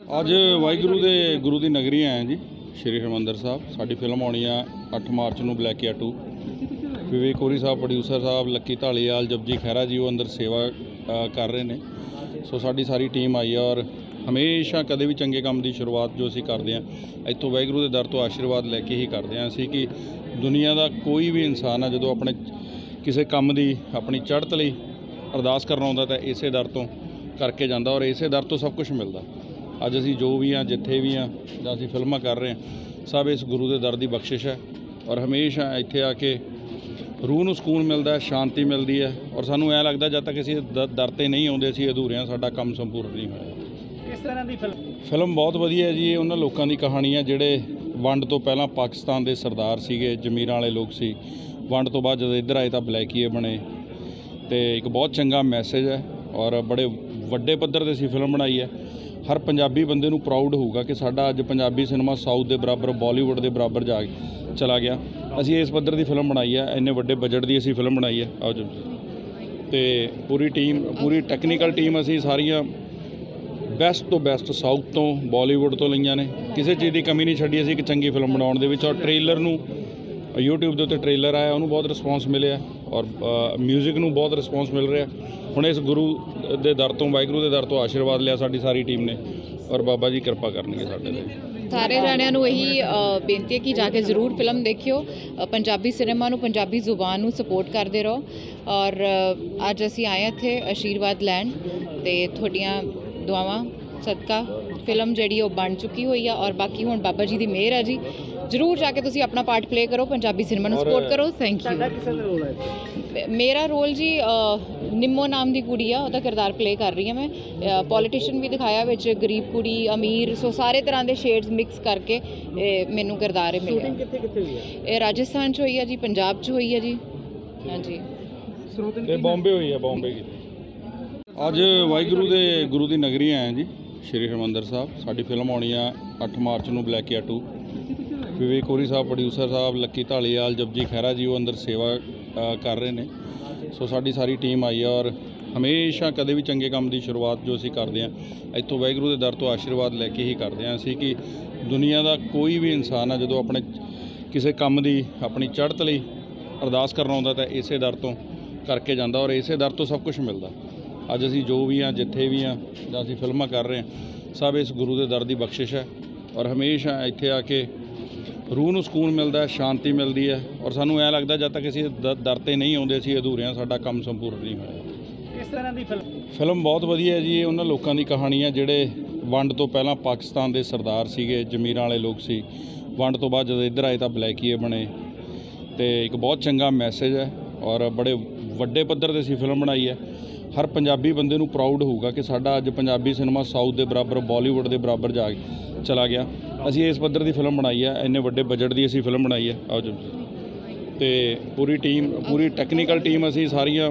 ਅੱਜ ਵਾਹਿਗੁਰੂ ਦੇ ਗੁਰੂ ਦੀ ਨਗਰੀ ਆਏ ਹਾਂ ਜੀ, ਸ਼੍ਰੀ ਹਰਿਮੰਦਰ ਸਾਹਿਬ। ਸਾਡੀ ਫਿਲਮ ਆਉਣੀ ਆ 8 ਮਾਰਚ ਨੂੰ ਬਲੈਕ ਬਲੈਕੀਆ 2 ਵਿਵੇਕ ਕੋਰੀ ਸਾਹਿਬ ਪ੍ਰੋਡਿਊਸਰ ਸਾਹਿਬ, ਲੱਕੀ ਢਾਲੀਵਾਲ ਜਪਜੀ ਖਹਿਰਾ ਜੀ, ਉਹ ਅੰਦਰ ਸੇਵਾ ਕਰ ਰਹੇ ਨੇ। ਸੋ ਸਾਡੀ ਸਾਰੀ ਟੀਮ ਆਈ ਆ ਔਰ ਹਮੇਸ਼ਾ ਕਦੇ ਵੀ ਚੰਗੇ ਕੰਮ ਦੀ ਸ਼ੁਰੂਆਤ ਜੋ ਅਸੀਂ ਕਰਦੇ ਹਾਂ, ਇੱਥੋਂ ਵਾਹਿਗੁਰੂ ਦੇ ਦਰ ਤੋਂ ਆਸ਼ੀਰਵਾਦ ਲੈ ਕੇ ਹੀ ਕਰਦੇ ਹਾਂ। ਅਸੀਂ ਕਿ ਦੁਨੀਆ ਦਾ ਕੋਈ ਵੀ ਇਨਸਾਨ ਆ, ਜਦੋਂ ਆਪਣੇ ਕਿਸੇ ਕੰਮ ਦੀ ਆਪਣੀ ਚੜ੍ਹਤ ਲਈ ਅਰਦਾਸ ਕਰਨ ਆਉਂਦਾ ਤਾਂ ਇਸੇ ਦਰ ਤੋਂ ਕਰਕੇ ਜਾਂਦਾ ਔਰ ਇਸੇ ਦਰ ਤੋਂ ਸਭ ਕੁਝ ਮਿਲਦਾ। ਅੱਜ ਅਸੀਂ ਜੋ ਵੀ ਆ ਜਿੱਥੇ ਵੀ ਆ ਜਾਂ ਅਸੀਂ ਫਿਲਮਾਂ ਕਰ ਰਹੇ ਹਾਂ ਸਭ ਇਸ ਗੁਰੂ ਦੇ ਦਰ ਦੀ ਬਖਸ਼ਿਸ਼ ਹੈ। ਔਰ ਹਮੇਸ਼ਾ ਇੱਥੇ ਆ ਕੇ ਰੂਹ ਨੂੰ ਸਕੂਨ ਮਿਲਦਾ ਹੈ ਸ਼ਾਂਤੀ ਮਿਲਦੀ ਹੈ। ਔਰ ਸਾਨੂੰ ਐ ਲੱਗਦਾ ਜਦ ਤੱਕ ਅਸੀਂ ਦਰ ਤੇ ਨਹੀਂ ਆਉਂਦੇ ਅਸੀਂ ਅਧੂਰੇ ਹਾਂ ਸਾਡਾ ਕੰਮ ਸੰਪੂਰਨ ਨਹੀਂ ਹੋਇਆ। ਕਿਸ ਤਰ੍ਹਾਂ ਦੀ ਫਿਲਮ? ਫਿਲਮ ਬਹੁਤ ਵਧੀਆ ਹੈ ਜੀ ਇਹ ਉਹਨਾਂ ਲੋਕਾਂ ਦੀ ਕਹਾਣੀ ਹੈ ਜਿਹੜੇ ਵੰਡ ਤੋਂ ਪਹਿਲਾਂ ਪਾਕਿਸਤਾਨ ਦੇ ਸਰਦਾਰ ਸੀਗੇ ਜ਼ਮੀਰਾਂ ਵਾਲੇ ਲੋਕ ਸੀ। ਵੰਡ ਤੋਂ ਬਾਅਦ ਜਦੋਂ ਇੱਧਰ ਆਏ ਤਾਂ ਬਲੈਕੀਏ ਬਣੇ। ਤੇ ਇੱਕ ਬਹੁਤ ਚੰਗਾ ਮੈਸੇਜ ਹੈ ਔਰ ਬੜੇ ਵੱਡੇ ਪੱਧਰ ਤੇ ਅਸੀਂ ਫਿਲਮ ਬਣਾਈ ਹੈ। ਹਰ ਪੰਜਾਬੀ ਬੰਦੇ ਨੂੰ ਪ੍ਰਾਊਡ ਹੋਊਗਾ ਕਿ ਸਾਡਾ ਅੱਜ ਪੰਜਾਬੀ ਸਿਨੇਮਾ ਸਾਊਥ ਦੇ ਬਰਾਬਰ ਬਾਲੀਵੁੱਡ ਦੇ ਬਰਾਬਰ ਜਾ ਚਲਾ ਗਿਆ। ਅਸੀਂ ਇਸ ਪੱਧਰ ਦੀ ਫਿਲਮ ਬਣਾਈ ਹੈ। ਇੰਨੇ ਵੱਡੇ ਬਜਟ ਦੀ ਅਸੀਂ ਫਿਲਮ ਬਣਾਈ ਹੈ। ਆਓ ਜੀ। ਤੇ ਪੂਰੀ ਟੀਮ ਪੂਰੀ ਟੈਕਨੀਕਲ ਟੀਮ ਅਸੀਂ ਸਾਰੀਆਂ ਬੈਸਟ ਤੋਂ ਬੈਸਟ ਸਾਊਥ ਤੋਂ ਬਾਲੀਵੁੱਡ ਤੋਂ ਲਈਆਂ ਨੇ। ਕਿਸੇ ਚੀਜ਼ ਦੀ ਕਮੀ ਨਹੀਂ ਛੱਡੀ ਅਸੀਂ ਇੱਕ ਚੰਗੀ ਫਿਲਮ ਬਣਾਉਣ ਦੇ ਵਿੱਚ। ਔਰ ਟ੍ਰੇਲਰ ਨੂੰ YouTube ਦੇ ਉੱਤੇ ਟ੍ਰੇਲਰ ਆਇਆ, ਉਹਨੂੰ ਬਹੁਤ ਰਿਸਪੌਂਸ ਮਿਲਿਆ ਔਰ 뮤직 ਨੂੰ ਬਹੁਤ ਰਿਸਪੌਂਸ ਮਿਲ ਰਿਹਾ। ਹੁਣ ਇਸ ਗੁਰੂ ਦੇ ਦਰ ਤੋਂ, ਵਾਹਿਗੁਰੂ ਦੇ ਦਰ ਤੋਂ ਆਸ਼ੀਰਵਾਦ ਲਿਆ ਸਾਡੀ ਸਾਰੀ ਟੀਮ ਨੇ ਔਰ ਬਾਬਾ ਜੀ ਕਿਰਪਾ ਕਰਨਗੇ ਸਾਡੇ ਤੇ ਸਾਰੇ ਜਾਣਿਆਂ ਨੂੰ ਇਹੀ ਬੇਨਤੀ ਹੈ ਕਿ ਜਾ ਕੇ ਜ਼ਰੂਰ ਫਿਲਮ ਦੇਖਿਓ ਪੰਜਾਬੀ ਸਿਨੇਮਾ ਨੂੰ, ਪੰਜਾਬੀ ਜ਼ੁਬਾਨ ਨੂੰ ਸਪੋਰਟ ਕਰਦੇ ਰਹੋ। ਔਰ ਅੱਜ ਅਸੀਂ ਆਏ ਹਾਂ ਇੱਥੇ ਆਸ਼ੀਰਵਾਦ ਲੈਣ ਤੇ ਤੁਹਾਡੀਆਂ ਦੁਆਵਾਂ, ਸਦਕਾ, ਫਿਲਮ ਜਿਹੜੀ ਉਹ ਬਣ ਚੁੱਕੀ ਹੋਈ ਆ ਔਰ ਬਾਕੀ ਹੁਣ ਬਾਬਾ ਜੀ ਦੀ ਮਿਹਰ ਆ ਜੀ। ਜ਼ਰੂਰ ਜਾ ਕੇ ਤੁਸੀਂ ਆਪਣਾ ਪਾਰਟ ਪਲੇ ਕਰੋ ਪੰਜਾਬੀ ਸਿਨੇਮਾ ਨੂੰ ਸਪੋਰਟ ਕਰੋ ਥੈਂਕ ਯੂ ਕਿਸੇ ਦਾ ਰੋਲ ਹੈ? ਮੇਰਾ ਰੋਲ ਜੀ ਨਿੰਮੋ ਨਾਮ ਦੀ ਕੁੜੀ ਆ ਉਹਦਾ ਕਿਰਦਾਰ ਪਲੇ ਕਰ ਰਹੀ ਹਾਂ ਮੈਂ। ਪੋਲੀਟੀਸ਼ੀਅਨ ਵੀ ਦਿਖਾਇਆ ਵਿੱਚ ਗਰੀਬ ਕੁੜੀ ਅਮੀਰ ਸੋ ਸਾਰੇ ਤਰ੍ਹਾਂ ਦੇ ਸ਼ੇਡਸ ਮਿਕਸ ਕਰਕੇ ਇਹ ਮੈਨੂੰ ਕਿਰਦਾਰ ਇਹ ਸ਼ੂਟਿੰਗ ਮਿਲਿਆ ਕਿੱਥੇ ਕਿੱਥੇ ਹੋਈ ਹੈ? ਇਹ ਰਾਜਸਥਾਨ 'ਚ ਹੋਈ ਹੈ ਜੀ ਪੰਜਾਬ 'ਚ ਹੋਈ ਹੈ ਜੀ। ਹਾਂਜੀ। ਤੇ ਬੰਬੇ ਹੋਈ ਹੈ ਬੰਬੇ ਕੀ ਅੱਜ ਵਾਹਿਗੁਰੂ ਦੇ ਗੁਰੂ ਦੀ ਨਗਰੀ ਆਏ ਜੀ ਸ਼੍ਰੀ ਹਰਿਮੰਦਰ ਸਾਹਿਬ। ਸਾਡੀ ਫਿਲਮ ਆਉਣੀ ਆ 8 ਮਾਰਚ ਨੂੰ ਬਲੈਕੀਆ 2 ਵਿਵੇਕ ਕੋਰੀ ਸਾਹਿਬ ਪ੍ਰੋਡਿਊਸਰ ਸਾਹਿਬ ਲੱਕੀ ਢਾਲੀਵਾਲ ਜਪਜੀ ਖਹਿਰਾ ਜੀ ਉਹ ਅੰਦਰ ਸੇਵਾ ਕਰ ਰਹੇ ਨੇ। ਸੋ ਸਾਡੀ ਸਾਰੀ ਟੀਮ ਆਈ ਆ ਔਰ ਹਮੇਸ਼ਾ ਕਦੇ ਵੀ ਚੰਗੇ ਕੰਮ ਦੀ ਸ਼ੁਰੂਆਤ ਜੋ ਅਸੀਂ ਕਰਦੇ ਹਾਂ ਇੱਥੋਂ ਵਾਹਿਗੁਰੂ ਦੇ ਦਰ ਤੋਂ ਆਸ਼ੀਰਵਾਦ ਲੈ ਕੇ ਹੀ ਕਰਦੇ ਹਾਂ ਅਸੀਂ ਕਿ ਦੁਨੀਆ ਦਾ ਕੋਈ ਵੀ ਇਨਸਾਨ ਆ, ਜਦੋਂ ਆਪਣੇ ਕਿਸੇ ਕੰਮ ਦੀ ਆਪਣੀ ਚੜ੍ਹਤ ਲਈ ਅਰਦਾਸ ਕਰਨ ਆਉਂਦਾ ਤਾਂ ਇਸੇ ਦਰ ਤੋਂ ਕਰਕੇ ਜਾਂਦਾ ਔਰ ਇਸੇ ਦਰ ਤੋਂ ਸਭ ਕੁਝ ਮਿਲਦਾ। ਅੱਜ ਅਸੀਂ ਜੋ ਵੀ ਆ, ਜਿੱਥੇ ਵੀ ਆ, ਜਾਂ ਅਸੀਂ ਫਿਲਮਾਂ ਕਰ ਰਹੇ ਹਾਂ ਸਭ ਇਸ ਗੁਰੂ ਦੇ ਦਰ ਦੀ ਬਖਸ਼ਿਸ਼ ਹੈ। ਔਰ ਹਮੇਸ਼ਾ ਇੱਥੇ ਆ ਕੇ ਰੂਹ ਨੂੰ ਸਕੂਨ ਮਿਲਦਾ ਹੈ ਸ਼ਾਂਤੀ ਮਿਲਦੀ ਹੈ ਔਰ ਸਾਨੂੰ ਐ ਲੱਗਦਾ ਜਦ ਤੱਕ ਅਸੀਂ ਦ- ਦਰ ਤੇ ਨਹੀਂ ਆਉਂਦੇ ਅਸੀਂ ਅਧੂਰੇ ਹਾਂ ਸਾਡਾ ਕੰਮ ਸੰਪੂਰਨ ਨਹੀਂ ਹੋਇਆ। ਕਿਸ ਤਰ੍ਹਾਂ ਦੀ ਫਿਲਮ? ਫਿਲਮ ਬਹੁਤ ਵਧੀਆ ਹੈ ਜੀ ਇਹ ਉਹਨਾਂ ਲੋਕਾਂ ਦੀ ਕਹਾਣੀ ਹੈ ਜਿਹੜੇ ਵੰਡ ਤੋਂ ਪਹਿਲਾਂ ਪਾਕਿਸਤਾਨ ਦੇ ਸਰਦਾਰ ਸੀਗੇ ਜ਼ਮੀਰਾਂ ਵਾਲੇ ਲੋਕ ਸੀ। ਵੰਡ ਤੋਂ ਬਾਅਦ ਜਦੋਂ ਇੱਧਰ ਆਏ ਤਾਂ ਬਲੈਕੀਏ ਬਣੇ। ਤੇ ਇੱਕ ਬਹੁਤ ਚੰਗਾ ਮੈਸੇਜ ਹੈ ਔਰ ਬੜੇ ਵੱਡੇ ਪੱਧਰ ਤੇ ਅਸੀਂ ਫਿਲਮ ਬਣਾਈ ਹੈ। ਹਰ ਪੰਜਾਬੀ ਬੰਦੇ ਨੂੰ ਪ੍ਰਾਊਡ ਹੋਊਗਾ ਕਿ ਸਾਡਾ ਅੱਜ ਪੰਜਾਬੀ ਸਿਨੇਮਾ ਸਾਊਥ ਦੇ ਬਰਾਬਰ ਬਾਲੀਵੁੱਡ ਦੇ ਬਰਾਬਰ ਜਾ ਚਲਾ ਗਿਆ। ਅਸੀਂ ਇਸ ਪੱਧਰ ਦੀ ਫਿਲਮ ਬਣਾਈ ਹੈ। ਇੰਨੇ ਵੱਡੇ ਬਜਟ ਦੀ ਅਸੀਂ ਫਿਲਮ ਬਣਾਈ ਹੈ। ਆਓ ਜੀ। ਤੇ ਪੂਰੀ ਟੀਮ ਪੂਰੀ ਟੈਕਨੀਕਲ ਟੀਮ ਅਸੀਂ ਸਾਰੀਆਂ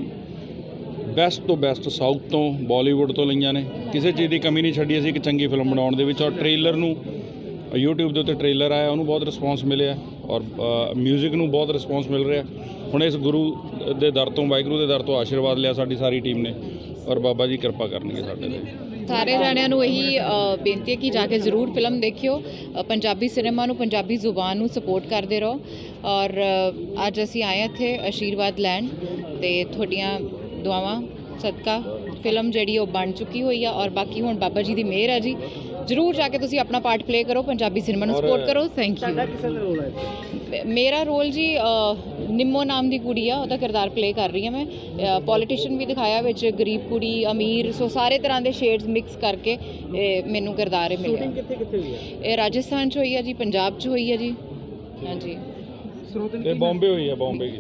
ਬੈਸਟ ਤੋਂ ਬੈਸਟ ਸਾਊਥ ਤੋਂ ਬਾਲੀਵੁੱਡ ਤੋਂ ਲਈਆਂ ਨੇ। ਕਿਸੇ ਚੀਜ਼ ਦੀ ਕਮੀ ਨਹੀਂ ਛੱਡੀ ਅਸੀਂ ਇੱਕ ਚੰਗੀ ਫਿਲਮ ਬਣਾਉਣ ਦੇ ਵਿੱਚ। ਔਰ ਟ੍ਰੇਲਰ ਨੂੰ YouTube ਦੇ ਉੱਤੇ ਟ੍ਰੇਲਰ ਆਇਆ, ਉਹਨੂੰ ਬਹੁਤ ਰਿਸਪੌਂਸ ਮਿਲਿਆ ਔਰ 뮤직 ਨੂੰ ਬਹੁਤ ਰਿਸਪੌਂਸ ਮਿਲ ਰਿਹਾ। ਹੁਣ ਇਸ ਗੁਰੂ ਦੇ ਦਰ ਤੋਂ, ਵਾਹਿਗੁਰੂ ਦੇ ਦਰ ਤੋਂ ਆਸ਼ੀਰਵਾਦ ਲਿਆ ਸਾਡੀ ਸਾਰੀ ਟੀਮ ਨੇ ਔਰ ਬਾਬਾ ਜੀ ਕਿਰਪਾ ਕਰਨਗੇ ਸਾਡੇ ਤੇ ਸਾਰੇ ਜਾਣਿਆਂ ਨੂੰ ਇਹੀ ਬੇਨਤੀ ਹੈ ਕਿ ਜਾ ਕੇ ਜ਼ਰੂਰ ਫਿਲਮ ਦੇਖਿਓ ਪੰਜਾਬੀ ਸਿਨੇਮਾ ਨੂੰ, ਪੰਜਾਬੀ ਜ਼ੁਬਾਨ ਨੂੰ ਸਪੋਰਟ ਕਰਦੇ ਰਹੋ ਔਰ ਅੱਜ ਅਸੀਂ ਆਏ ਇੱਥੇ ਆਸ਼ੀਰਵਾਦ ਲੈਣ ਤੇ ਤੁਹਾਡੀਆਂ ਦੁਆਵਾਂ ਸਦਕਾ ਫਿਲਮ ਜਿਹੜੀ ਉਹ ਬਣ ਚੁੱਕੀ ਹੋਈ ਆ ਔਰ ਬਾਕੀ ਹੁਣ ਬਾਬਾ ਜੀ ਦੀ ਮਿਹਰ ਹੈ ਜੀ ਜ਼ਰੂਰ ਜਾ ਕੇ ਤੁਸੀਂ ਆਪਣਾ ਪਾਰਟ ਪਲੇ ਕਰੋ ਪੰਜਾਬੀ ਸਿਨੇਮਾ ਨੂੰ ਸਪੋਰਟ ਕਰੋ ਥੈਂਕ ਯੂ ਮੇਰਾ ਰੋਲ ਜੀ ਨਿੰਮੋ ਨਾਮ ਦੀ ਕੁੜੀ ਆ ਉਹਦਾ ਕਿਰਦਾਰ ਪਲੇ ਕਰ ਰਹੀ ਹਾਂ ਮੈਂ ਪੋਲੀਟੀਸ਼ੀਅਨ ਵੀ ਦਿਖਾਇਆ ਵਿੱਚ ਗਰੀਬ ਕੁੜੀ ਅਮੀਰ ਸੋ ਸਾਰੇ ਤਰ੍ਹਾਂ ਦੇ ਸ਼ੇਡਸ ਮਿਕਸ ਕਰਕੇ ਇਹ ਮੈਨੂੰ ਕਿਰਦਾਰ ਸ਼ੂਟਿੰਗ ਮਿਲਿਆ ਕਿੱਥੇ ਕਿੱਥੇ ਹੋਈ ਹੈ ਇਹ ਰਾਜਸਥਾਨ 'ਚ ਹੋਈ ਹੈ ਜੀ ਪੰਜਾਬ 'ਚ ਹੋਈ ਹੈ ਜੀ ਹਾਂਜੀ ਸਰੋਤਨ ਤੇ ਬੰਬੇ ਹੋਈ ਹੈ ਬੰਬੇ ਕੀ